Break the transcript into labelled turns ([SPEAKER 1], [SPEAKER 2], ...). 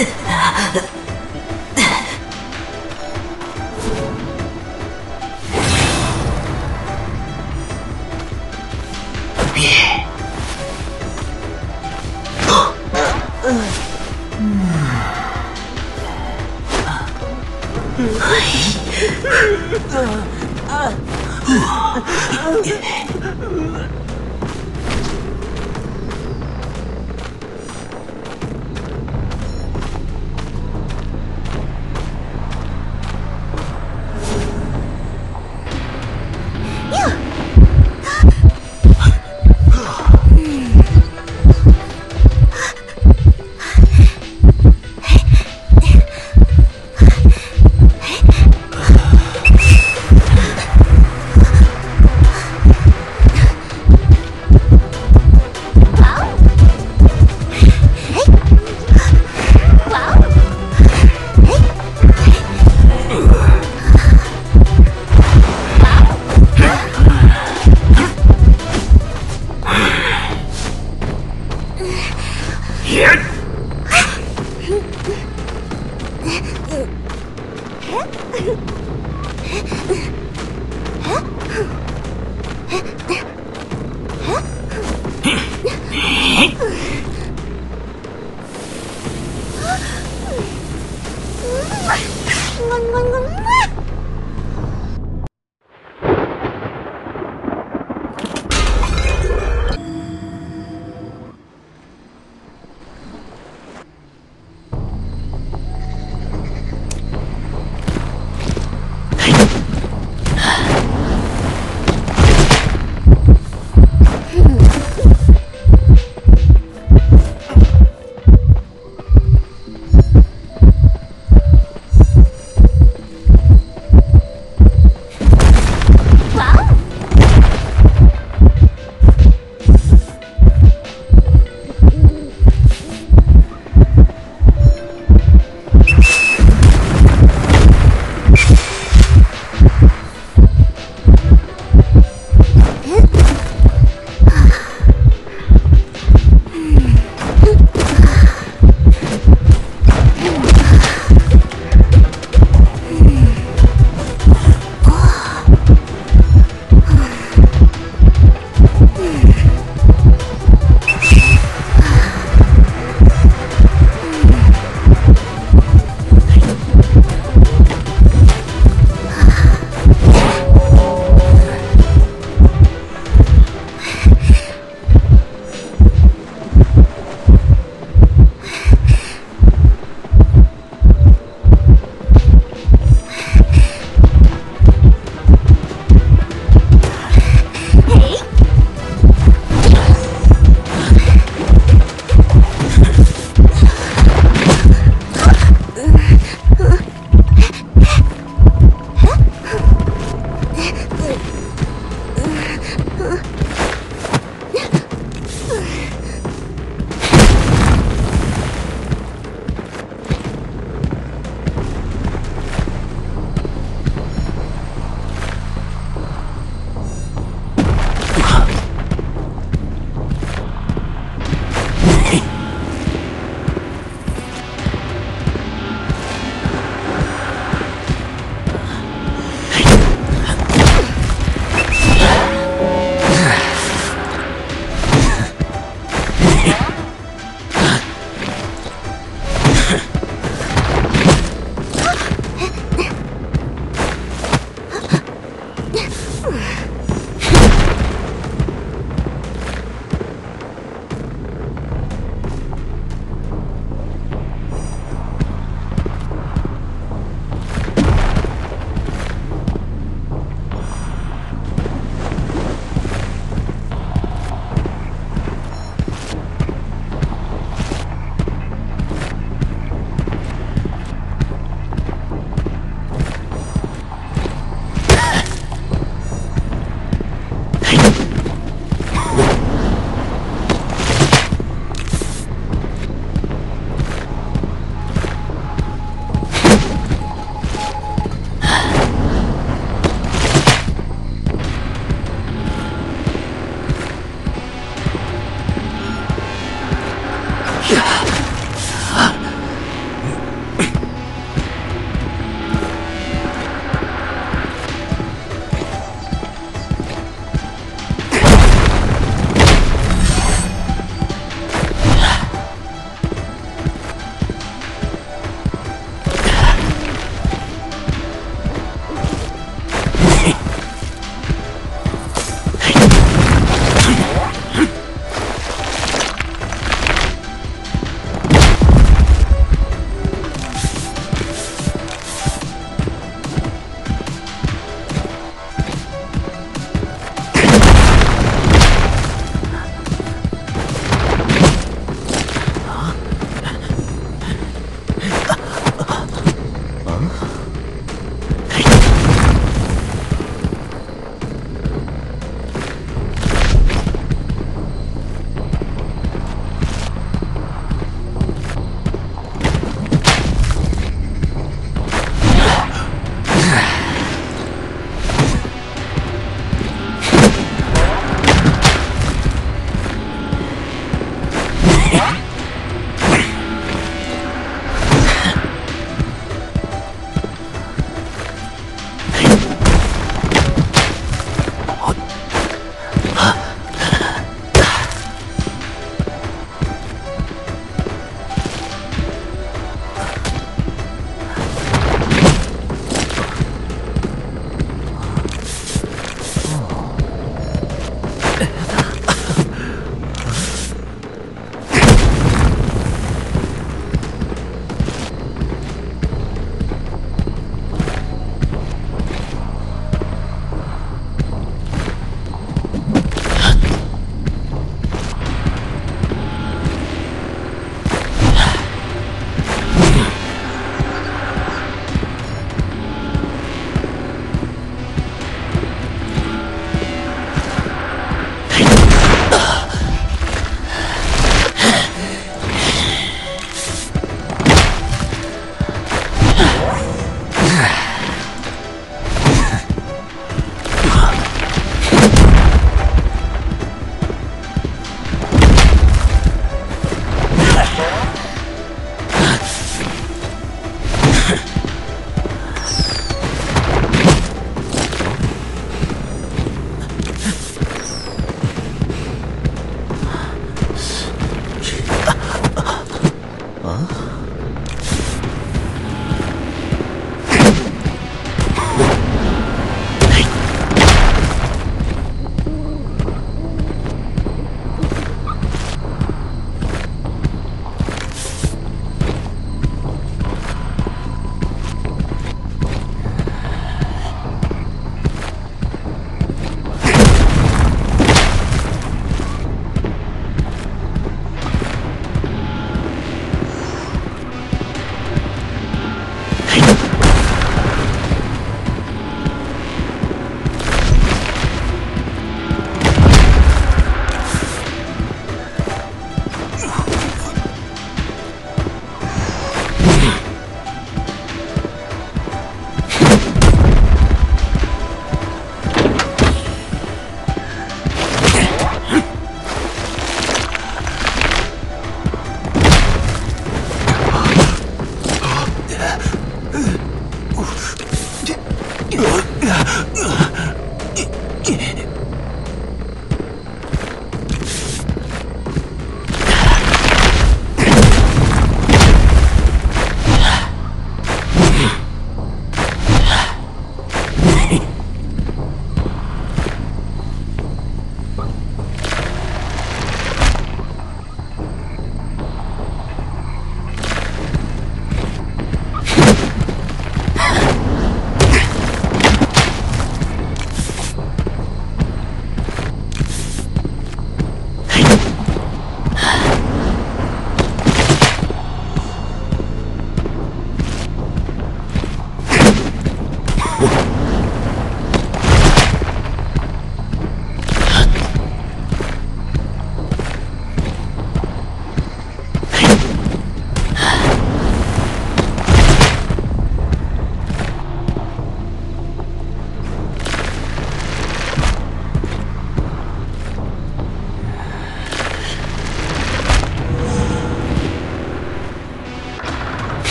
[SPEAKER 1] 啊！嗯